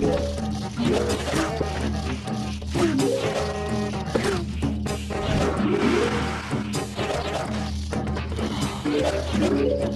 Yeah. Yeah.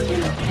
Yeah.